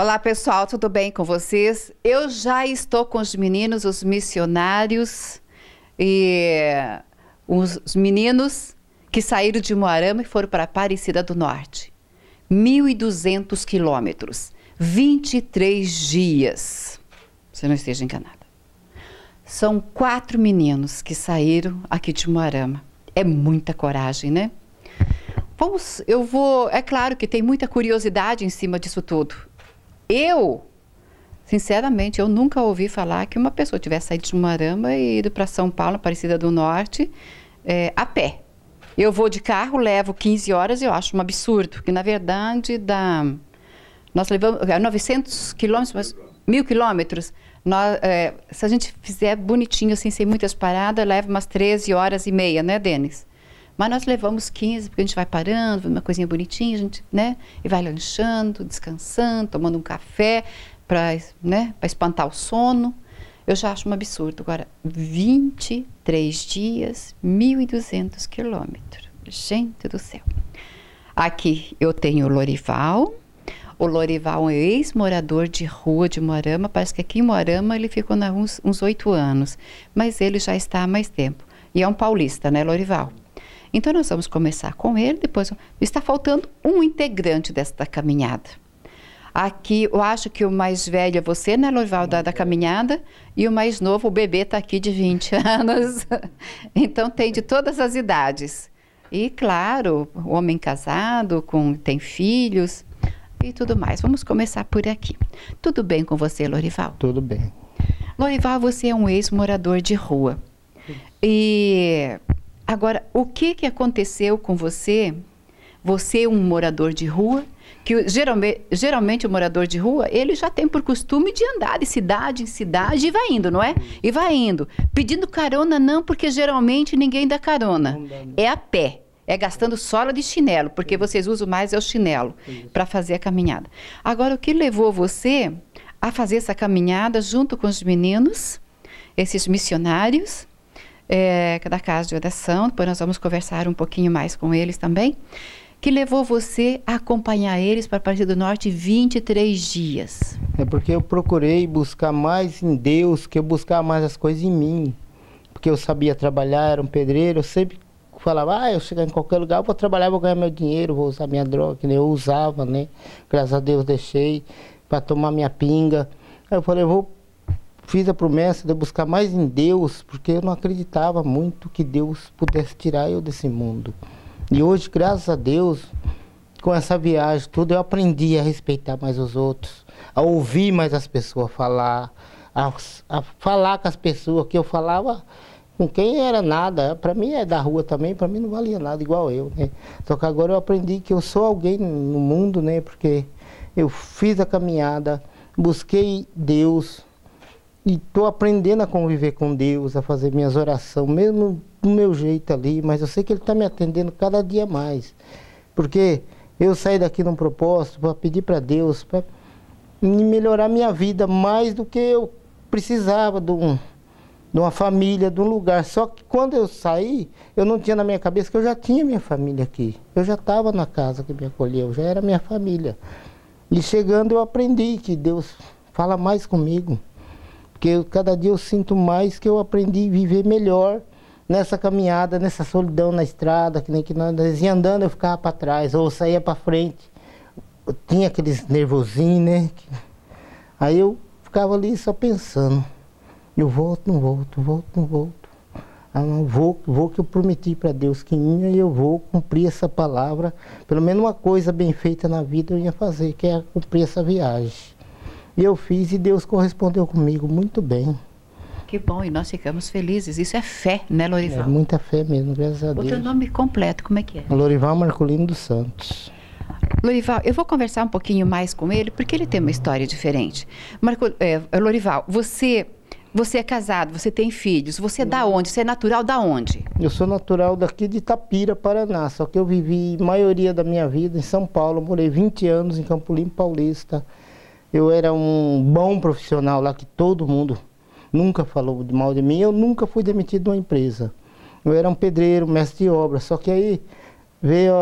Olá pessoal, tudo bem com vocês? Eu já estou com os meninos, os missionários e os meninos que saíram de Moarama e foram para Aparecida do Norte. 1.200 quilômetros, 23 dias. Se não esteja enganada. São quatro meninos que saíram aqui de Moarama. É muita coragem, né? Vamos, eu vou. É claro que tem muita curiosidade em cima disso tudo. Eu, sinceramente, eu nunca ouvi falar que uma pessoa tivesse saído de Moarama e ido para São Paulo, Aparecida do Norte, é, a pé. Eu vou de carro, levo 15 horas e eu acho um absurdo, que na verdade dá. Nós levamos 900 é, quilômetros, mas mil quilômetros. Nós, é, se a gente fizer bonitinho, assim, sem muitas paradas, leva umas 13 horas e meia, né, Denis? Mas nós levamos 15, porque a gente vai parando, uma coisinha bonitinha, a gente, né? E vai lanchando, descansando, tomando um café para né, espantar o sono eu já acho um absurdo. Agora, 23 dias, 1.200 quilômetros. Gente do céu. Aqui eu tenho o Lorival. O Lorival é ex-morador de rua de Moarama. Parece que aqui em Moarama ele ficou na, uns oito anos. Mas ele já está há mais tempo. E é um paulista, né, Lorival? Então nós vamos começar com ele, depois está faltando um integrante desta caminhada. Aqui, eu acho que o mais velho é você, né, Loival, da, da caminhada, e o mais novo, o bebê, está aqui de 20 anos. então, tem de todas as idades. E, claro, o homem casado, com, tem filhos e tudo mais. Vamos começar por aqui. Tudo bem com você, Lorival? Tudo bem. Lorival, você é um ex-morador de rua. E agora, o que, que aconteceu com você? Você, um morador de rua, que geralmente, geralmente o morador de rua, ele já tem por costume de andar de cidade em cidade e vai indo, não é? E vai indo. Pedindo carona não, porque geralmente ninguém dá carona. É a pé. É gastando sola de chinelo, porque vocês usam mais é o chinelo para fazer a caminhada. Agora, o que levou você a fazer essa caminhada junto com os meninos, esses missionários, é, da Casa de Oração, depois nós vamos conversar um pouquinho mais com eles também que levou você a acompanhar eles para a Partir do Norte 23 dias? É porque eu procurei buscar mais em Deus que eu buscar mais as coisas em mim. Porque eu sabia trabalhar, era um pedreiro, eu sempre falava, ah, eu chegar em qualquer lugar, vou trabalhar, vou ganhar meu dinheiro, vou usar minha droga, que nem eu usava, né? Graças a Deus deixei para tomar minha pinga. Aí eu falei, eu vou fiz a promessa de buscar mais em Deus, porque eu não acreditava muito que Deus pudesse tirar eu desse mundo. E hoje, graças a Deus, com essa viagem, tudo, eu aprendi a respeitar mais os outros, a ouvir mais as pessoas falar, a, a falar com as pessoas que eu falava com quem era nada. Para mim é da rua também, para mim não valia nada igual eu, né? Só que agora eu aprendi que eu sou alguém no mundo, né? Porque eu fiz a caminhada, busquei Deus e estou aprendendo a conviver com Deus, a fazer minhas orações, mesmo do meu jeito ali, mas eu sei que Ele está me atendendo cada dia mais. Porque eu saí daqui num propósito para pedir para Deus, para melhorar minha vida mais do que eu precisava de, um, de uma família, de um lugar. Só que quando eu saí, eu não tinha na minha cabeça que eu já tinha minha família aqui. Eu já estava na casa que me acolheu, já era minha família. E chegando eu aprendi que Deus fala mais comigo. Porque eu, cada dia eu sinto mais que eu aprendi a viver melhor nessa caminhada, nessa solidão na estrada, que nem que nós ia andando, eu ficava para trás, ou saía para frente. Eu tinha aqueles nervosinhos, né? Aí eu ficava ali só pensando. Eu volto, não volto, volto, não volto. Ah, vou, vou que eu prometi para Deus que ia e eu vou cumprir essa palavra. Pelo menos uma coisa bem feita na vida eu ia fazer, que é cumprir essa viagem. E eu fiz e Deus correspondeu comigo muito bem. Que bom, e nós ficamos felizes. Isso é fé, né, Lorival? É muita fé mesmo, graças a Deus. O teu nome completo, como é que é? Lorival Marcolino dos Santos. Lorival, eu vou conversar um pouquinho mais com ele, porque ele tem uma história diferente. Marco, é, Lorival, você você é casado, você tem filhos, você é da onde? Você é natural da onde? Eu sou natural daqui de Itapira, Paraná, só que eu vivi maioria da minha vida em São Paulo, morei 20 anos em Campo Limpo Paulista. Eu era um bom profissional lá que todo mundo nunca falou mal de mim, eu nunca fui demitido de uma empresa. Eu era um pedreiro, mestre de obra, só que aí veio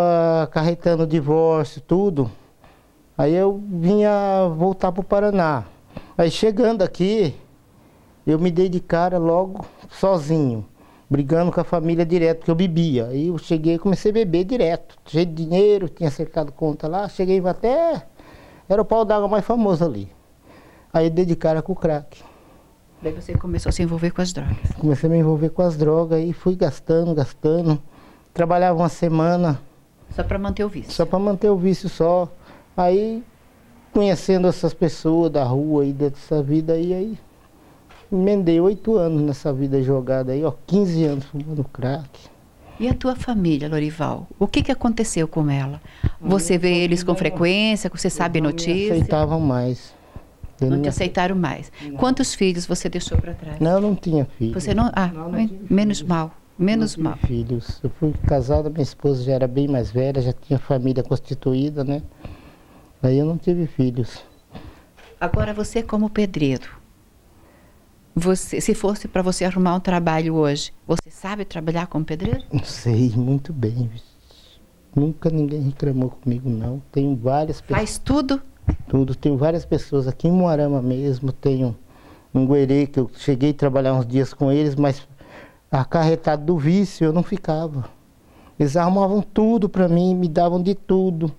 acarretando divórcio, tudo. Aí eu vinha voltar para o Paraná. Aí chegando aqui, eu me dei de cara logo sozinho, brigando com a família direto, porque eu bebia. Aí eu cheguei comecei a beber direto, cheio de dinheiro, tinha acertado conta lá, cheguei até. Era o pau d'água mais famoso ali. Aí eu dei de cara com o crack. Daí você começou a se envolver com as drogas. Comecei a me envolver com as drogas e fui gastando, gastando. Trabalhava uma semana. Só para manter o vício? Só para manter o vício só. Aí, conhecendo essas pessoas da rua aí, dessa vida aí, aí emendei oito anos nessa vida jogada aí, ó, 15 anos fumando crack. E a tua família, Lorival? O que, que aconteceu com ela? Você vê eles com frequência? Você sabe notícias? Não aceitavam mais. Eu não te aceitaram mais. Não. Quantos filhos você deixou para trás? Não, eu não tinha filhos. Você não? Ah, não, não menos mal. Menos não mal. filhos. Eu fui casada, minha esposa já era bem mais velha, já tinha família constituída, né? Aí eu não tive filhos. Agora você como pedreiro, você, se fosse para você arrumar um trabalho hoje, você sabe trabalhar como pedreiro? Sei, muito bem. Nunca ninguém reclamou comigo, não. Tenho várias pessoas. Faz tudo? Tudo. Tenho várias pessoas aqui em Moarama mesmo. Tenho um Guerê que eu cheguei a trabalhar uns dias com eles, mas acarretado do vício eu não ficava. Eles arrumavam tudo para mim, me davam de tudo,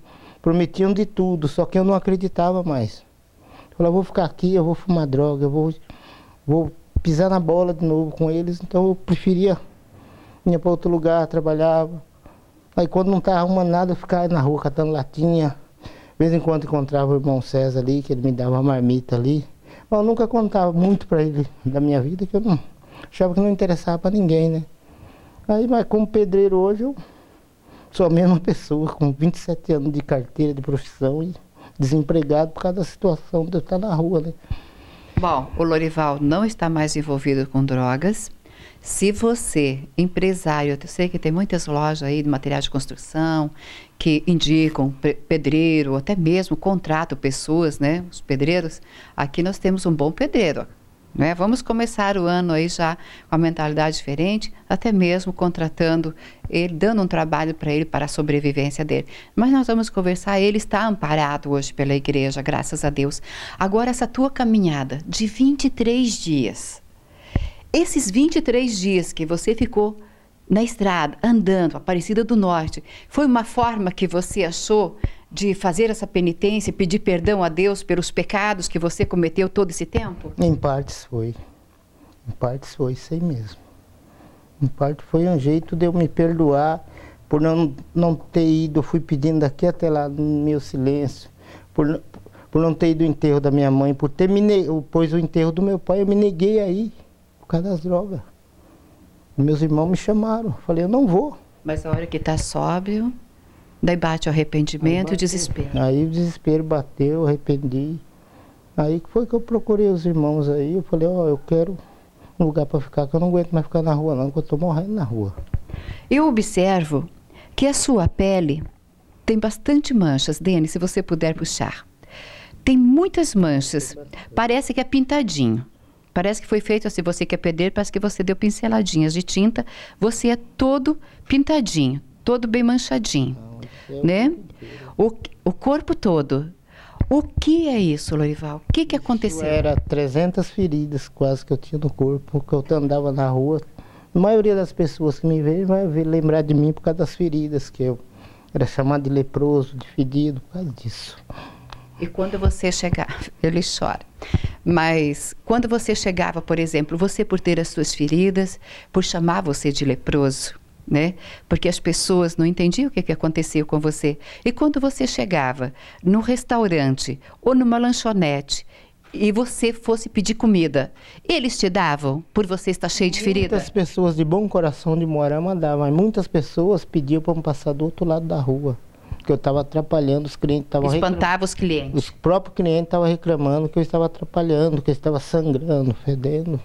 prometiam de tudo, só que eu não acreditava mais. Eu falava, vou ficar aqui, eu vou fumar droga, eu vou vou pisar na bola de novo com eles, então eu preferia ir para outro lugar, trabalhava. Aí quando não estava arrumando nada, eu ficava na rua catando latinha. De vez em quando encontrava o irmão César ali, que ele me dava uma marmita ali. Mas eu nunca contava muito para ele da minha vida, que eu não achava que não interessava para ninguém, né? Aí, mas como pedreiro hoje, eu sou a mesma pessoa, com 27 anos de carteira de profissão e desempregado por causa da situação de eu estar na rua, né? Bom, o Lorival não está mais envolvido com drogas. Se você, empresário, eu sei que tem muitas lojas aí de materiais de construção que indicam pedreiro, até mesmo contratam pessoas, né? Os pedreiros. Aqui nós temos um bom pedreiro. Né? Vamos começar o ano aí já com uma mentalidade diferente, até mesmo contratando ele, dando um trabalho para ele para a sobrevivência dele. Mas nós vamos conversar, ele está amparado hoje pela igreja, graças a Deus. Agora, essa tua caminhada de 23 dias, esses 23 dias que você ficou na estrada, andando, Aparecida do Norte, foi uma forma que você achou de fazer essa penitência, pedir perdão a Deus pelos pecados que você cometeu todo esse tempo? Em partes foi. Em partes foi isso aí mesmo. Em parte foi um jeito de eu me perdoar por não, não ter ido, eu fui pedindo daqui até lá no meu silêncio, por, por não ter ido o enterro da minha mãe, por ter me pois o enterro do meu pai, eu me neguei aí, por causa das drogas. Meus irmãos me chamaram, falei, eu não vou. Mas a hora que está sóbrio, Daí bate o arrependimento e o desespero. Aí o desespero bateu, arrependi. Aí foi que eu procurei os irmãos aí, eu falei, ó, oh, eu quero um lugar para ficar, que eu não aguento mais ficar na rua não, que eu estou morrendo na rua. Eu observo que a sua pele tem bastante manchas, Dene, se você puder puxar. Tem muitas manchas. Parece que é pintadinho. Parece que foi feito assim, você quer perder, parece que você deu pinceladinhas de tinta. Você é todo pintadinho, todo bem manchadinho né? O, o corpo todo. O que é isso, Lorival? O que, que aconteceu? Isso era 300 feridas quase que eu tinha no corpo, que eu andava na rua. A maioria das pessoas que me veem vai lembrar de mim por causa das feridas, que eu era chamado de leproso, de fedido, por causa disso. E quando você chegava, ele chora. Mas quando você chegava, por exemplo, você por ter as suas feridas, por chamar você de leproso, né? Porque as pessoas não entendiam o que, que aconteceu com você. E quando você chegava no restaurante ou numa lanchonete e você fosse pedir comida, eles te davam por você estar cheio de ferida? Muitas pessoas de bom coração de Moarama davam, mas muitas pessoas pediam para passar do outro lado da rua. Que eu estava atrapalhando, os clientes estavam Espantava os clientes. Os próprios clientes estavam reclamando que eu estava atrapalhando, que eu estava sangrando, fedendo.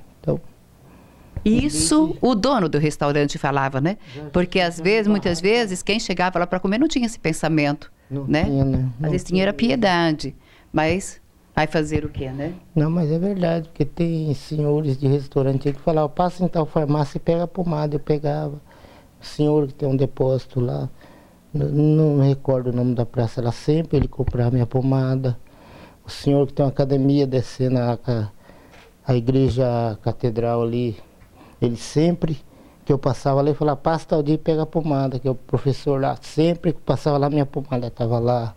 Isso o dono do restaurante falava, né? Porque às vezes, muitas vezes, quem chegava lá para comer não tinha esse pensamento, não né? Tinha, né? Às vezes tinha era piedade, mas vai fazer o quê, né? Não, mas é verdade, porque tem senhores de restaurante que falavam, passa em tal farmácia e pega a pomada. Eu pegava. O senhor que tem um depósito lá, Não me recordo o nome da praça, era sempre ele comprava minha pomada. O senhor que tem uma academia descendo a, a, a igreja catedral ali, ele sempre que eu passava lá, ele falava, passa tal dia e pega a pomada, que o professor lá, sempre que passava lá, minha pomada estava lá.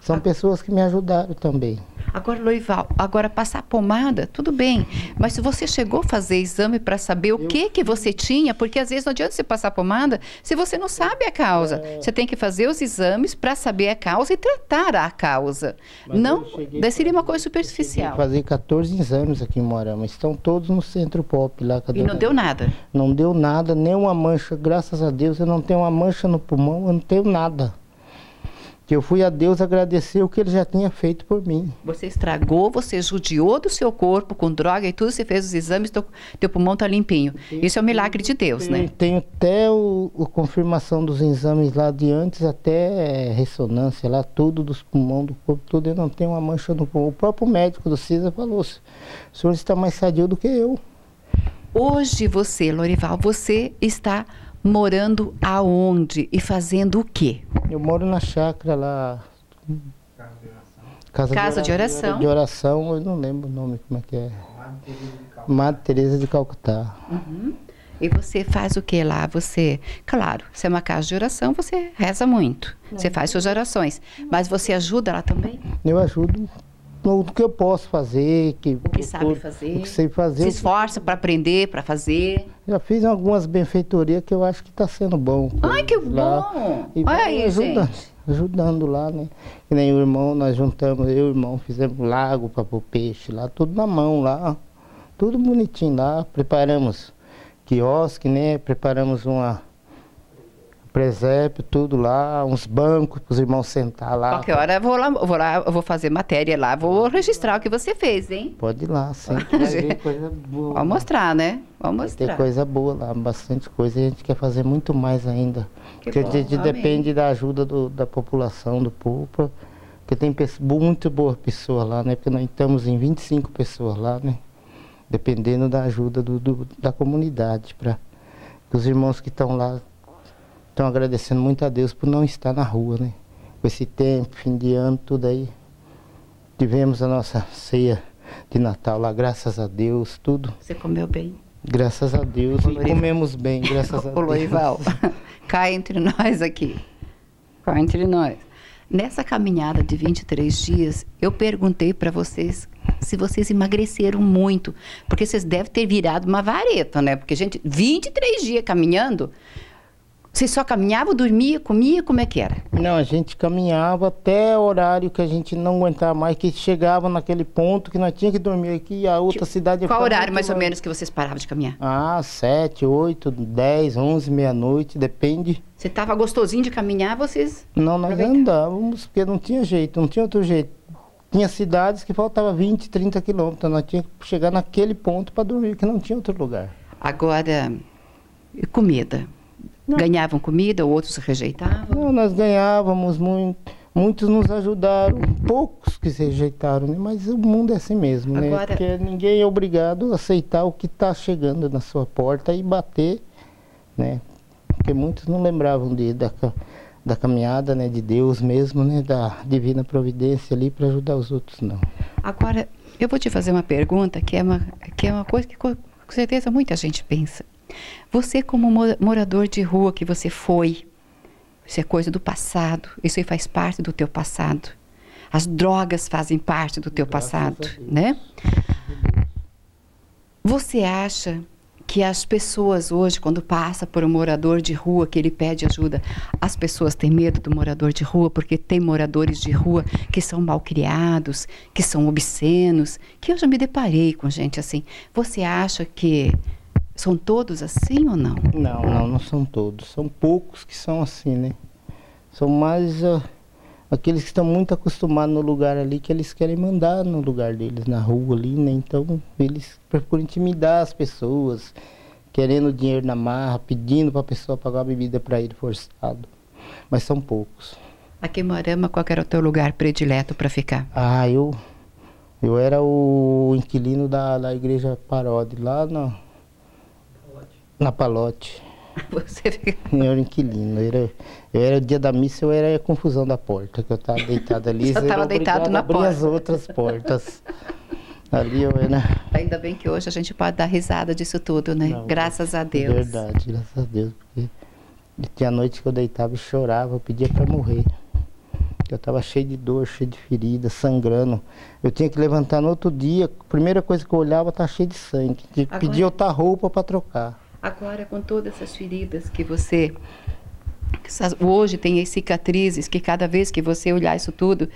São pessoas que me ajudaram também. Agora, Loival, agora passar pomada, tudo bem. Mas se você chegou a fazer exame para saber o que que você tinha, porque às vezes não adianta você passar pomada se você não sabe a causa. É. Você tem que fazer os exames para saber a causa e tratar a causa. Mas não, eu seria uma coisa superficial. fazer 14 exames aqui em Moarama. Estão todos no centro pop lá. E não deu nada. Não deu nada, nem uma mancha. Graças a Deus eu não tenho uma mancha no pulmão, eu não tenho nada. Que eu fui a Deus agradecer o que ele já tinha feito por mim. Você estragou, você judiou do seu corpo com droga e tudo, você fez os exames, teu, teu pulmão tá limpinho. Isso é um milagre de Deus, Tenho, né? tenho até o, a confirmação dos exames lá de antes, até ressonância lá, tudo dos pulmões do corpo, tudo. Eu não tenho uma mancha no pulmão. O próprio médico do CISA falou: o senhor está mais sadio do que eu. Hoje você, Lorival, você está morando aonde e fazendo o quê? Eu moro na chácara lá. Casa, Casa de oração. De oração, eu não lembro o nome, como é que é. Madre Teresa de Calcutá. E você faz o que lá? Você, claro, se é uma casa de oração, você reza muito. Você faz suas orações. Mas você ajuda lá também? Eu ajudo no que eu posso fazer, que, O que sabe fazer? O que sei fazer. Se esforça para aprender, para fazer. Já fiz algumas benfeitorias que eu acho que está sendo bom. Ai, que Lá. bom! E Olha aí, ajuda- gente. Ajudando lá, né? Que nem o irmão, nós juntamos, eu e o irmão, fizemos lago para pôr peixe lá, tudo na mão lá. Tudo bonitinho lá. Preparamos quiosque, né? Preparamos uma presépio, tudo lá, uns bancos para os irmãos sentar lá. Qualquer hora eu vou lá, eu vou lá, vou fazer matéria lá, vou registrar o que você fez, hein? Pode ir lá, vai ver coisa boa. Vamos mostrar, né? Vamos mostrar. ter coisa boa lá, bastante coisa. E a gente quer fazer muito mais ainda. Que Porque bom, a gente amém. depende da ajuda do- da população, do povo. Porque tem pessoas, muito boas pessoas lá, né? Porque nós estamos em 25 pessoas lá, né? Dependendo da ajuda do, do- da comunidade. Pra, os irmãos que estão lá estão agradecendo muito a Deus por não estar na rua, né? Com esse tempo, fim de ano, tudo aí. Tivemos a nossa ceia de Natal lá, graças a Deus, tudo. Você comeu bem. Graças a Deus. E comemos bem, graças a Deus. Loival, cai entre nós aqui. Cai entre nós. Nessa caminhada de 23 dias, eu perguntei para vocês se vocês emagreceram muito. Porque vocês devem ter virado uma vareta, né? Porque, gente, 23 dias caminhando, vocês só caminhavam, dormia, comia, como é que era? Não, a gente caminhava até o horário que a gente não aguentava mais, que chegava naquele ponto que nós tínhamos que dormir aqui e a outra cidade... ia Qual horário, mais ou menos, que vocês paravam de caminhar? Ah, sete, oito, dez, onze, meia-noite, depende. Você estava gostosinho de caminhar, vocês... Não, nós andávamos, porque não tinha jeito, não tinha outro jeito. Tinha cidades que faltava 20, 30 quilômetros, nós tínhamos que chegar naquele ponto para dormir, que não tinha outro lugar. Agora, e comida? Ganhavam comida, outros rejeitavam? Não, nós ganhávamos muito. Muitos nos ajudaram, poucos que se rejeitaram, né? Mas o mundo é assim mesmo, né? Agora- Porque ninguém é obrigado a aceitar o que está chegando na sua porta e bater, né? Porque muitos não lembravam de, da, da caminhada, né? De Deus mesmo, né? Da divina providência ali para ajudar os outros, não. Agora, eu vou te fazer uma pergunta que é uma, que é uma coisa que co- com certeza muita gente pensa. Você, como mo- morador de rua que você foi, isso é coisa do passado, isso aí faz parte do teu passado. As drogas fazem parte do teu Graças passado, né? Você acha que as pessoas hoje, quando passa por um morador de rua que ele pede ajuda, as pessoas têm medo do morador de rua porque tem moradores de rua que são malcriados, que são obscenos, que eu já me deparei com gente assim. Você acha que são todos assim ou não? Não, não, não são todos. São poucos que são assim, né? São mais ah, aqueles que estão muito acostumados no lugar ali, que eles querem mandar no lugar deles, na rua ali, né? Então, eles procuram intimidar as pessoas, querendo dinheiro na marra, pedindo para a pessoa pagar a bebida para ele forçado. Mas são poucos. Aqui em Moarama, qual era o teu lugar predileto para ficar? Ah, eu, eu era o inquilino da, da igreja Parode, lá na, na Palote. Você. Eu era inquilino. Eu era, eu era dia da missa, eu era a confusão da porta, que eu estava deitado ali. Você eu era tava deitado na porta. as outras portas. ali eu era... Ainda bem que hoje a gente pode dar risada disso tudo, né? Não, Graças a Deus. Verdade, graças a Deus. Porque tinha noite que eu deitava e chorava, eu pedia para morrer. Eu estava cheio de dor, cheio de ferida, sangrando. Eu tinha que levantar no outro dia, a primeira coisa que eu olhava estava cheio de sangue. Tinha que Agora- pedir outra roupa para trocar. Agora, com todas essas feridas que você. hoje tem as cicatrizes, que cada vez que você olhar isso tudo,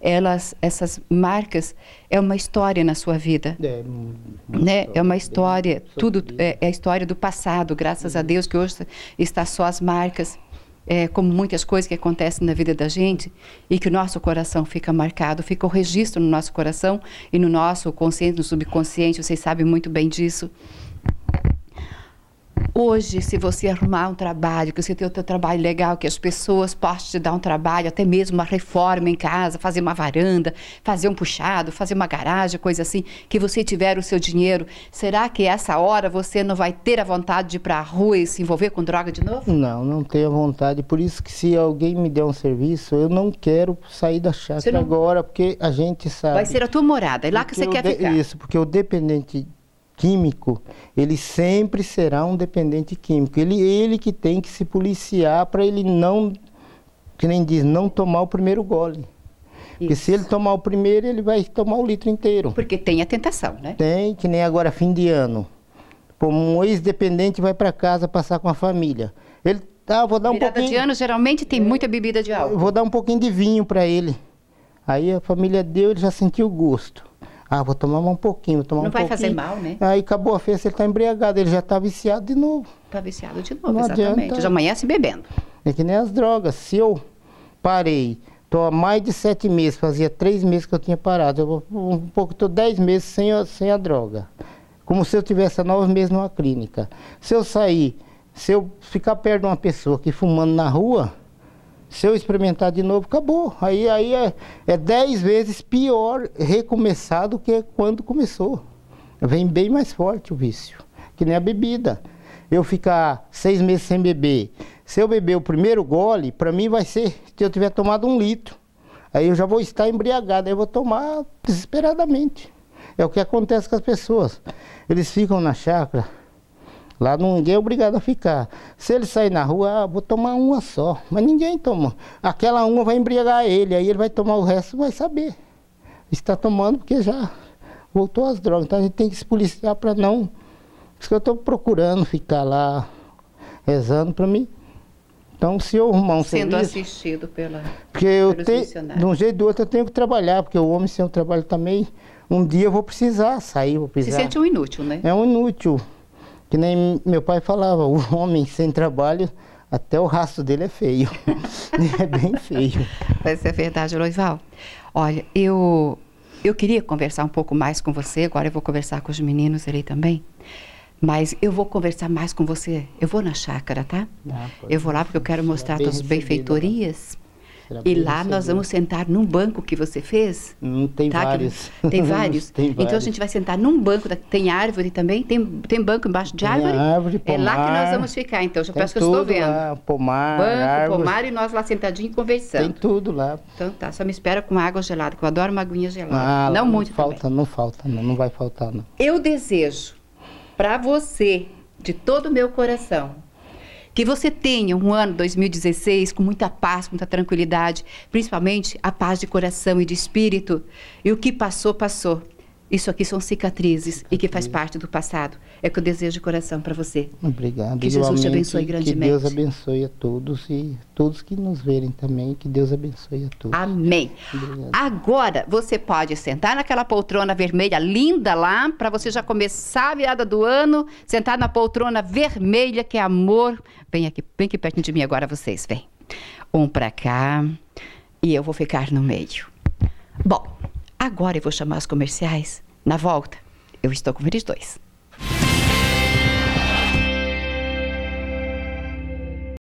elas, essas marcas, é uma história na sua vida. É, né? É uma história, tudo é, é a história do passado, graças a Deus que hoje está só as marcas, é, como muitas coisas que acontecem na vida da gente e que o nosso coração fica marcado, fica o registro no nosso coração e no nosso consciente, no subconsciente, vocês sabem muito bem disso. Hoje, se você arrumar um trabalho, que você tem o teu trabalho legal, que as pessoas possam te dar um trabalho, até mesmo uma reforma em casa, fazer uma varanda, fazer um puxado, fazer uma garagem, coisa assim, que você tiver o seu dinheiro, será que essa hora você não vai ter a vontade de ir para a rua e se envolver com droga de novo? Não, não tenho vontade. Por isso que se alguém me der um serviço, eu não quero sair da Você chácara não- agora, porque a gente sabe. Vai ser a tua morada, é lá que Porque você o quer de- ficar. Isso, porque o dependente químico, ele sempre será um dependente químico. Ele, ele que tem que se policiar para ele não, que nem diz, não tomar o primeiro gole. Porque Isso. se ele tomar o primeiro, ele vai tomar o litro inteiro. Porque tem a tentação, né? Tem, que nem agora fim de ano. Pô, um ex-dependente vai para casa passar com a família. Ele, ah, vou dar um Virada pouquinho... de ano geralmente tem muita bebida de Eu álcool. vou dar um pouquinho de vinho para ele. Aí a família deu, ele já sentiu o gosto. Ah, vou tomar um pouquinho, vou tomar Não um vai pouquinho. fazer mal, né? Aí acabou a festa, ele está embriagado, ele já está viciado de novo. Tá viciado de novo, Não exatamente. adianta. Já amanhece bebendo. É que nem as drogas. Se eu parei, tô há mais de sete meses, fazia três meses que eu tinha parado. Eu vou um pouco, tô dez meses sem a, sem a droga. Como se eu tivesse há nove meses numa clínica. Se eu sair, se eu ficar perto de uma pessoa que fumando na rua, se eu experimentar de novo, acabou. Aí, aí é, é dez vezes pior recomeçar do que quando começou. Vem bem mais forte o vício, que nem a bebida. Eu ficar seis meses sem beber, se eu beber o primeiro gole, para mim vai ser se eu tiver tomado um litro. Aí eu já vou estar embriagado, aí eu vou tomar desesperadamente. É o que acontece com as pessoas. Eles ficam na chácara, Lá não- ninguém é obrigado a ficar. Se ele sair na rua, ah, vou tomar uma só. Mas ninguém toma. Aquela uma vai embriagar ele, aí ele vai tomar o resto vai saber. Está tomando porque já voltou às drogas. Então a gente tem que se policiar para não. Por isso que eu estou procurando ficar lá rezando para mim. Então se eu arrumar um Sendo serviço. assistido pela. Porque eu tenho, de um jeito ou do outro, eu tenho que trabalhar, porque o homem sem o trabalho também, um dia eu vou precisar sair, vou Se precisar. sente um inútil, né? É um inútil. Que nem meu pai falava, o homem sem trabalho, até o rastro dele é feio. é bem feio. Mas é verdade, Loival. Olha, eu, eu queria conversar um pouco mais com você, agora eu vou conversar com os meninos ali também. Mas eu vou conversar mais com você. Eu vou na chácara, tá? Ah. Eu vou lá porque eu quero mostrar bem tuas recebida benfeitorias. E lá nós vamos sentar num banco que você fez. Hum, tem tá? Vários. Tem vários? Tem Então a vários. gente vai sentar num banco. da- Tem árvore também? Tem, tem banco embaixo de Tem árvore? árvore, é lá que nós pomar. vamos ficar, então. Já parece que eu estou vendo. Lá, pomar, Banco, árvore, pomar e nós lá sentadinhos conversando. Tem tudo lá. Então tá, só me espera com água gelada, que eu adoro uma aguinha gelada. Ah, não lá muito falta, também. não falta, não, não vai faltar não. Eu desejo para você, de todo o meu coração, que você tenha um ano 2016 com muita paz, muita tranquilidade, principalmente a paz de coração e de espírito. E o que passou, passou. Isso aqui são cicatrizes e que faz parte do passado. É o que eu desejo de coração para você. Obrigado. Que Jesus te abençoe Que grandemente. Deus abençoe a todos e todos que nos verem também. Que Deus abençoe a todos. Amém. Obrigado. Agora você pode sentar naquela poltrona vermelha linda lá, para você já começar a virada do ano, sentar na poltrona vermelha, que é amor. Vem aqui, vem aqui pertinho de mim agora vocês, vem. Um para cá e eu vou ficar no meio. Bom, agora eu vou chamar os comerciais. Na volta, eu estou com eles dois.